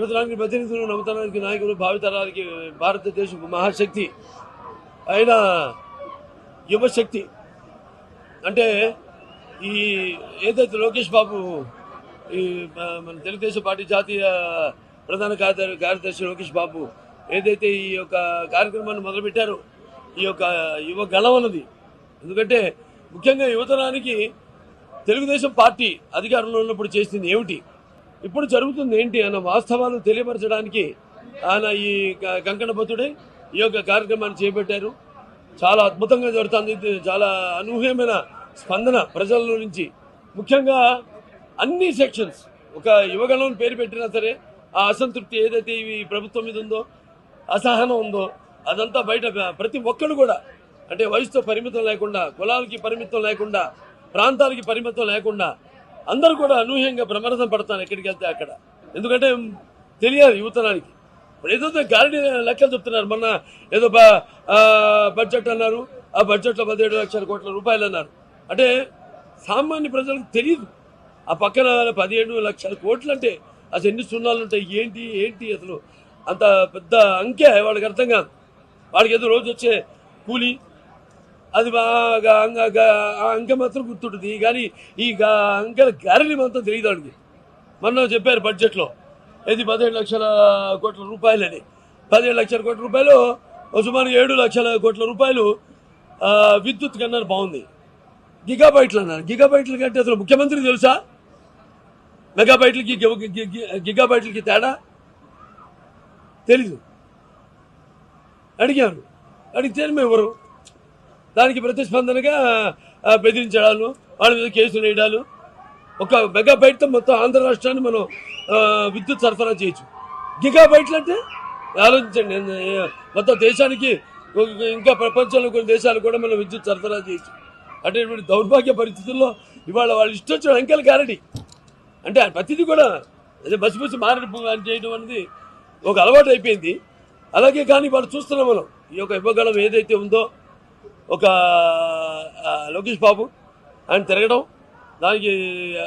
యువతరానికి ప్రతినిధులు నవతరానికి నాయకులు భావితరానికి భారతదేశపు మహాశక్తి అయిన యువశక్తి. అంటే ఈ ఏదైతే లోకేష్ బాబు ఈ మన తెలుగుదేశం పార్టీ జాతీయ ప్రధాన కార్యదర్శి కార్యదర్శి లోకేష్ బాబు ఏదైతే ఈ యొక్క కార్యక్రమాన్ని మొదలుపెట్టారో ఈ యొక్క యువ గళం అన్నది. ఎందుకంటే ముఖ్యంగా యువతరానికి తెలుగుదేశం పార్టీ అధికారంలో ఉన్నప్పుడు చేసింది ఏమిటి? ఇప్పుడు జరుగుతుంది ఏంటి అన్న వాస్తవాలు తెలియపరచడానికి ఆయన ఈ క- కంకణ ఈ యొక్క కార్యక్రమాన్ని చేపట్టారు. చాలా అద్భుతంగా జరుగుతుంది. చాలా అనూహ్యమైన స్పందన ప్రజల నుంచి. ముఖ్యంగా అన్ని సెక్షన్స్ ఒక యువగణం పేరు పెట్టినా సరే ఆ అసంతృప్తి ఏదైతే ఈ ప్రభుత్వం మీద ఉందో అసహనం ఉందో అదంతా బయట ప్రతి ఒక్కరు కూడా అంటే వయసుతో పరిమితం లేకుండా కులాలకి పరిమితం లేకుండా ప్రాంతాలకి పరిమితం లేకుండా అందరూ కూడా అనూహ్యంగా ప్రమాదం పడతాను ఎక్కడికి వెళ్తే అక్కడ. ఎందుకంటే తెలియాలి యువతనానికి ఇప్పుడు ఏదో గారిడి లెక్కలు చెప్తున్నారు. మొన్న ఏదో బడ్జెట్ అన్నారు. ఆ బడ్జెట్లో పదిహేడు లక్షల కోట్ల రూపాయలు అన్నారు. అంటే సామాన్య ప్రజలకు తెలియదు ఆ పక్కన పదిహేడు లక్షల కోట్లు అంటే అసలు ఎన్ని సున్నాలు ఉంటాయి? ఏంటి? ఏంటి అసలు? అంత పెద్ద అంకె వాళ్ళకి అర్థం కాదు. వాడికి ఏదో రోజు వచ్చే కూలి అది బాగా అంగ గా- ఆ అంకె మాత్రం గుర్తుంటుంది. కానీ ఈ అంకెల గారిని మాత్రం తెలియదు అడిగి మొన్న చెప్పారు బడ్జెట్లో. ఇది పదిహేడు లక్షల కోట్ల రూపాయలని. పదిహేడు లక్షల కోట్ల రూపాయలు సుమారు ఏడు లక్షల కోట్ల రూపాయలు విద్యుత్ కన్నా బాగుంది. గిగాబైట్లు అన్నారు. గిగాబైట్ల కంటే అసలు ముఖ్యమంత్రి తెలుసా? మెగాబైట్లకి గిగాబైట్లకి తేడా? తెలీదు. అడిగారు. అడిగితే మేము ఎవరు? దానికి ప్రతిస్పందనగా బెదిరించడాలు వాళ్ళ మీద కేసులు వేయడాలు ఒక మెగా బయటతో మొత్తం ఆంధ్ర రాష్ట్రాన్ని మనం విద్యుత్ సరఫరా చేయొచ్చు. గిగా గిగాబైట్లు అంటే? ఆలోచించండి. మొత్తం దేశానికి ఇంకా ప్రపంచంలో కొన్ని దేశాలు కూడా మనం విద్యుత్ సరఫరా చేయొచ్చు. అంటే ఇప్పుడు దౌర్భాగ్య పరిస్థితుల్లో ఇవాళ వాళ్ళు ఇష్టం వచ్చిన అంకెలు కారడి. అంటే ప్రతిదీ కూడా అదే బసి బస్సు మారడి అని చేయడం అనేది ఒక అలవాటు అయిపోయింది. అలాగే కానీ వాళ్ళు చూస్తున్నాం మనం. ఈ యొక్క ఇవ్వగలం ఏదైతే ఉందో ఒక లోకేష్ బాబు ఆయన తిరగడం దానికి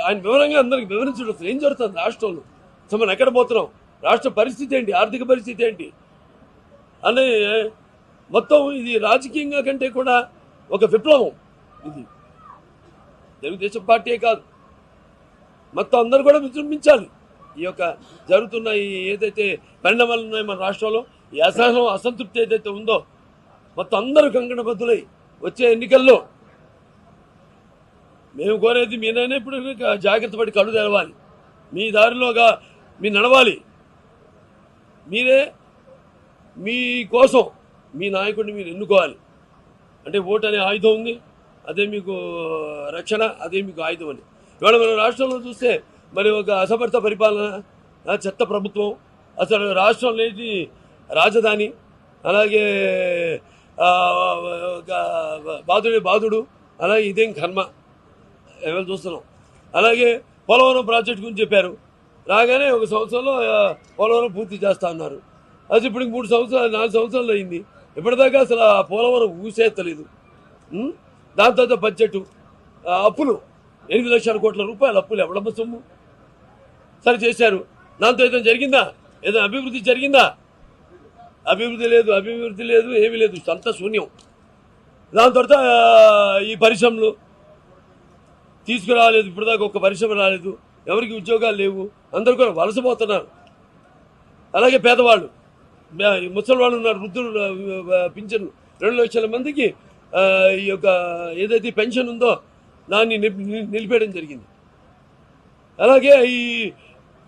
ఆయన వివరంగా అందరికి వివరించడం అసలు ఏం జరుగుతుంది రాష్ట్రంలో? సో మనం ఎక్కడ పోతున్నాం? రాష్ట్ర పరిస్థితి ఏంటి? ఆర్థిక పరిస్థితి ఏంటి? అని మొత్తం ఇది రాజకీయంగా కంటే కూడా ఒక విప్లవం ఇది. తెలుగుదేశం పార్టీయే కాదు. మొత్తం అందరూ కూడా విజృంభించాలి. ఈ యొక్క జరుగుతున్న ఏదైతే పరిణామాలు ఉన్నాయో మన రాష్ట్రంలో ఈ అసహనం అసంతృప్తి ఏదైతే ఉందో మొత్తం అందరూ కంకణబద్దులై వచ్చే ఎన్నికల్లో మేము కోరేది మీరైనా ఇప్పుడు జాగ్రత్త పడి కళ్ళు తెరవాలి. మీ దారిలోగా మీ నడవాలి. మీరే మీ కోసం మీ నాయకుడిని మీరు ఎన్నుకోవాలి. అంటే ఓటు అనే ఆయుధం ఉంది. అదే మీకు రక్షణ అదే మీకు ఆయుధం అని ఇవాళ మన రాష్ట్రంలో చూస్తే మరి ఒక అసమర్థ పరిపాలన చెత్త ప్రభుత్వం అసలు రాష్ట్రం లేని రాజధాని అలాగే బాధుడే బాధుడు అలాగే ఇదేం కర్మ ఎవరు చూస్తున్నాం. అలాగే పోలవరం ప్రాజెక్ట్ గురించి చెప్పారు. రాగానే ఒక సంవత్సరంలో పోలవరం పూర్తి చేస్తా అన్నారు. అది ఇప్పుడు మూడు సంవత్సరాలు నాలుగు సంవత్సరాలు అయింది. ఇప్పటిదాకా అసలు ఆ పోలవరం ఊసేత్తలేదు. దాని తర్వాత బడ్జెట్ అప్పులు. ఎనిమిది లక్షల కోట్ల రూపాయలు అప్పులు ఎవడమ్మ సొమ్ము? సరే చేశారు. దాంతో ఏదైనా జరిగిందా? ఏదైనా అభివృద్ధి జరిగిందా? అభివృద్ధి లేదు అభివృద్ధి లేదు ఏమీ లేదు. అంతా శూన్యం. దాని తర్వాత ఈ పరిశ్రమలు తీసుకురాలేదు ఇప్పటిదాకా ఒక్క పరిశ్రమ రాలేదు. ఎవరికి ఉద్యోగాలు లేవు. అందరూ కూడా వలసపోతున్నారు. అలాగే పేదవాళ్ళు. ఈ ముసలి వాళ్ళు ఉన్నారు వృద్ధులు ఆ, పింఛన్ రెండు లక్షల మందికి ఈ యొక్క ఏదైతే పెన్షన్ ఉందో దాన్ని ని- నిలిపేయడం జరిగింది. అలాగే ఈ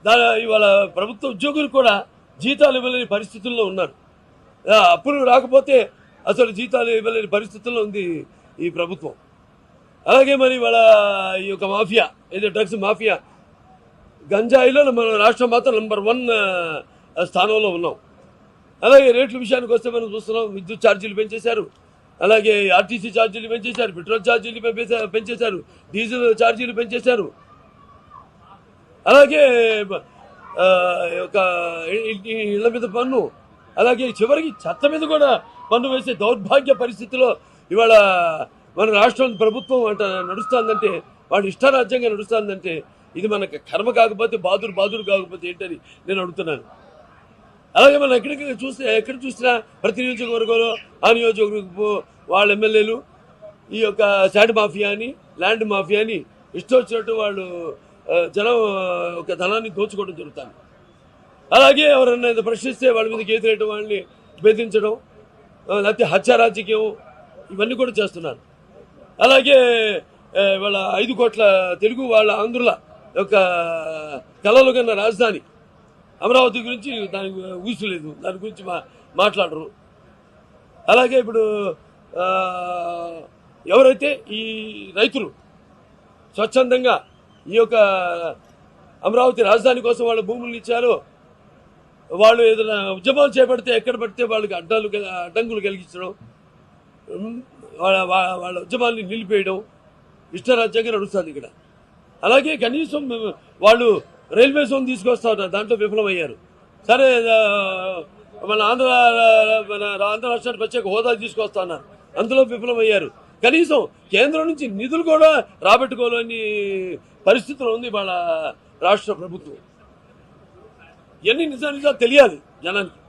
దా ఇవాళ ప్రభుత్వ ఉద్యోగులు కూడా జీతాలు ఇవ్వలేని పరిస్థితుల్లో ఉన్నారు. అప్పులు రాకపోతే అసలు జీతాలు ఇవ్వలేని పరిస్థితుల్లో ఉంది ఈ ప్రభుత్వం. అలాగే మరి వాళ్ళ ఈ యొక్క మాఫియా ఏదో డ్రగ్స్ మాఫియా గంజాయిలో మన రాష్ట్రం మాత్రం నెంబర్ వన్ స్థానంలో ఉన్నాం. అలాగే రేట్ల విషయానికి వస్తే మనం చూస్తున్నాం విద్యుత్ ఛార్జీలు పెంచేశారు. అలాగే ఆర్టీసీ ఛార్జీలు పెంచేశారు పెట్రోల్ ఛార్జీలు పెంచేశారు డీజిల్ ఛార్జీలు పెంచేశారు. అలాగే ఒక ఇళ్ళ మీద పన్ను అలాగే చివరికి చెత్త మీద కూడా పన్ను వేసే దౌర్భాగ్య పరిస్థితిలో ఇవాళ మన రాష్ట్రం ప్రభుత్వం అంట నడుస్తుందంటే వాడు ఇష్టారాజ్యంగా నడుస్తుందంటే ఇది మనకు కర్మ కాకపోతే బాదురు బాదురు కాకపోతే ఏంటని నేను అడుగుతున్నాను. అలాగే మనం ఎక్కడికి చూస్తే ఎక్కడ చూసినా ప్రతి నియోజకవర్గంలో ఆ నియోజకవర్గ వాళ్ళ ఎమ్మెల్యేలు ఈ యొక్క శాండ్ మాఫియా అని ల్యాండ్ మాఫియా అని ఇష్టం వచ్చినట్టు వాళ్ళు జనం ఒక ధనాన్ని దోచుకోవడం జరుగుతుంది. అలాగే ఎవరన్నా ప్రశ్నిస్తే వాళ్ళ మీద గేతులేయడం వాళ్ళని బెదిరించడం లేకపోతే హత్య రాజకీయం ఇవన్నీ కూడా చేస్తున్నారు. అలాగే వాళ్ళ ఐదు కోట్ల తెలుగు వాళ్ళ ఆంధ్రుల యొక్క కలలు కన్న రాజధాని అమరావతి గురించి దానికి ఊసలేదు దాని గురించి మా మాట్లాడరు. అలాగే ఇప్పుడు ఎవరైతే ఈ రైతులు స్వచ్ఛందంగా ఈ యొక్క అమరావతి రాజధాని కోసం వాళ్ళ భూములు ఇచ్చారో వాళ్ళు ఏదైనా ఉద్యమాలు చేపడితే ఎక్కడ పడితే వాళ్ళకి అడ్డాలు అడ్డంకులు కలిగించడం వాళ్ళ వాళ్ళ- ఉద్యమాన్ని నిలిపేయడం ఇష్టరాజ్యంగా నడుస్తుంది ఇక్కడ. అలాగే కనీసం వాళ్ళు రైల్వే జోన్ తీసుకొస్తా ఉన్నారు దాంట్లో విఫలమయ్యారు. సరే మన ఆంధ్ర మన ఆంధ్ర రాష్ట్రానికి ప్రత్యేక హోదా తీసుకొస్తా ఉన్నారు అందులో విఫలమయ్యారు. కనీసం కేంద్రం నుంచి నిధులు కూడా రాబట్టుకోలేని పరిస్థితులు ఉంది వాళ్ళ రాష్ట్ర ప్రభుత్వం. ఇవన్నీ నిజా నిజాలు తెలియాలి జనానికి